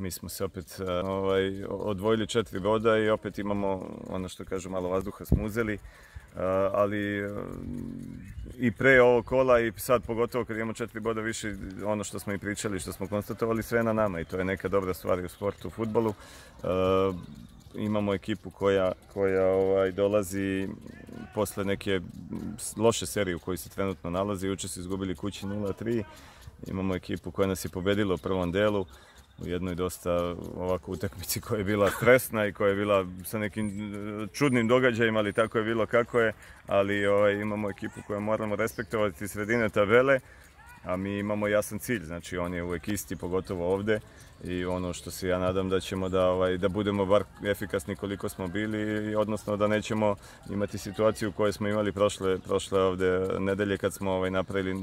mi smo se opet e, ovaj, odvojili četiri boda i opet imamo ono što kažu malo vazduha smo uzeli. Uh, ali uh, i pre ovog kola i sad pogotovo kad imamo četiri boda više ono što smo i pričali, što smo konstatovali sve na nama i to je neka dobra stvar u sportu, u futbolu. Imamo ekipu koja, koja ovaj, dolazi posle neke loše serije u kojoj se trenutno nalazi. Juče su izgubili kući 0-3. Imamo ekipu koja nas je pobedila u prvom delu u jednoj dosta ovako utakmici koja je bila stresna i koja je bila sa nekim e, čudnim događajima, ali tako je bilo kako je, ali ovaj, imamo ekipu koju moramo respektovati sredine tabele, a mi imamo jasan cilj, znači on je uvek isti, pogotovo ovde. I ono što se ja nadam da ćemo da, ovaj, da budemo bar efikasni koliko smo bili, odnosno da nećemo imati situaciju koju smo imali prošle, prošle ovde nedelje kad smo ovaj, napravili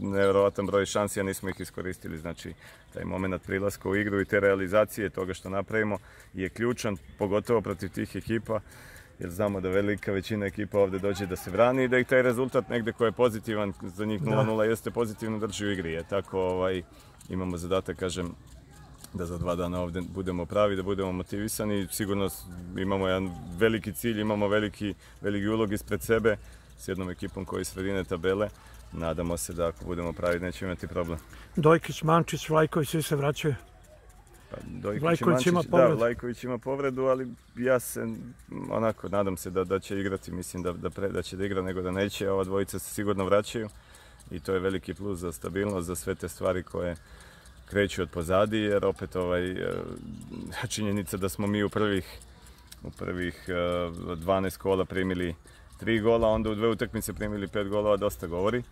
nevjerovatan broj šansi, a nismo ih iskoristili, znači taj moment prilaska u igru i te realizacije toga što napravimo je ključan, pogotovo protiv tih ekipa jer znamo da velika većina ekipa ovde dođe da se brani i da ih taj rezultat negde koji je pozitivan za njih 0-0 da. jeste pozitivno drži u igri. Je tako ovaj, imamo zadatak, kažem, da za dva dana ovde budemo pravi, da budemo motivisani. Sigurno imamo jedan veliki cilj, imamo veliki, veliki ulog ispred sebe s jednom ekipom koji sredine tabele. Nadamo se da ako budemo pravi nećemo imati problem. Dojkić, Mančić, Vlajković, svi se vraćaju. Lajković ima povredu. Da, Lajković ima povredu, ali ja se onako nadam se da, da će igrati, mislim da, da, pre, da će da igra nego da neće. Ova dvojica se sigurno vraćaju i to je veliki plus za stabilnost, za sve te stvari koje kreću od pozadi, jer opet ovaj, e, činjenica da smo mi u prvih, u prvih 12 e, kola primili tri gola, onda u dve utakmice primili pet golova, dosta govori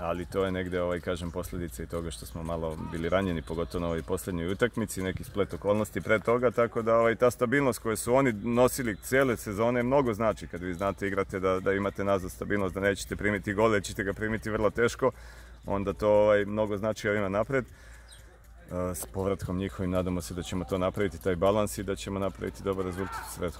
ali to je negde, ovaj, kažem, posledica i toga što smo malo bili ranjeni, pogotovo na ovoj poslednjoj utakmici, neki splet okolnosti pre toga, tako da ovaj, ta stabilnost koju su oni nosili cijele sezone mnogo znači kad vi znate igrate da, da imate nazad stabilnost, da nećete primiti gole, ćete ga primiti vrlo teško, onda to ovaj, mnogo znači ovima napred. S povratkom njihovim nadamo se da ćemo to napraviti, taj balans i da ćemo napraviti dobar rezultat u svetu.